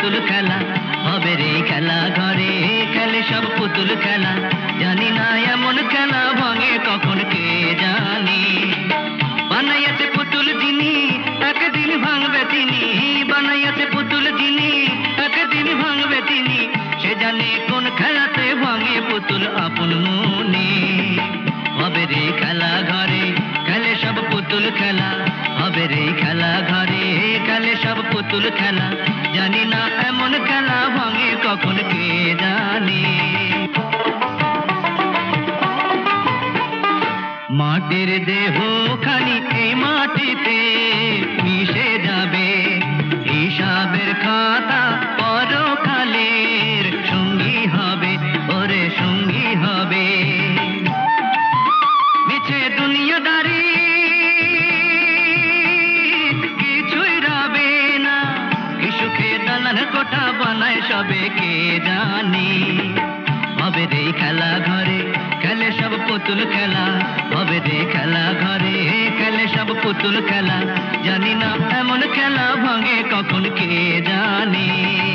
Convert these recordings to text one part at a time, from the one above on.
পুতুল খেলা হবে রে খেলা ঘরে খেলে সব পুতুল খেলা। জানি না এমন খেলা খেলা, ঘরে কালে সব পুতুল খেলা। জানি না এমন খেলা ভাঙে কখন কে জানে। মাটির দেহ খানি এই মাটিতে মিশে যাবে। কোঠা বানায় সবে কে জানি? হবে রে খেলা ঘরে, খেলে সব পুতুল খেলা। হবে রে খেলা ঘরে, খেলে সব পুতুল খেলা। জানি না এমন খেলা ভাঙে কখন কে জানে?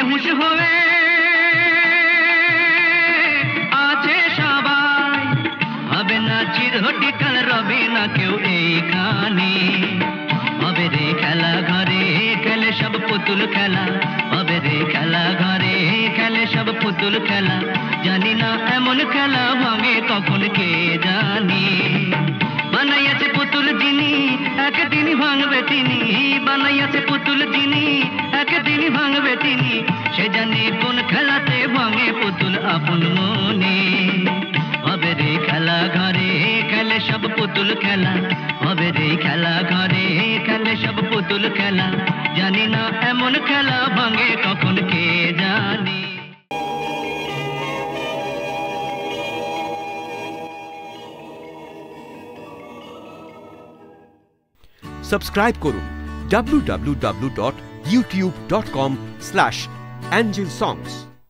বেহুশ হয়ে আছে সবাই। হবে না চিরটিকাল রবে না কেউ এইখানে। হবে রে খেলা ঘরে, খেলে সব পুতুল খেলা। হবে রে খেলা ঘরে, খেলে সব পুতুল খেলা। জানি না এমন খেলা ভাঙে কখন কে জানি। বানাইয়াছে পুতুল যিনি, একদিন ভাঙবে তিনি। বানাইয়াছে পুতুল যিনি একদিন ভাঙবে তিনি, সে জানে কোন খেলাতে ভাঙে পুতুল আপন মনে। হবে রে খেলা ঘরে, খেলে সব পুতুল খেলা। হবে রে খেলা ঘরে, খেলে সব পুতুল খেলা। জানি না এমন খেলা ভাঙে কখন কে জানি। সাবস্ক্রাইব করুন youtube.com slash angelsongs.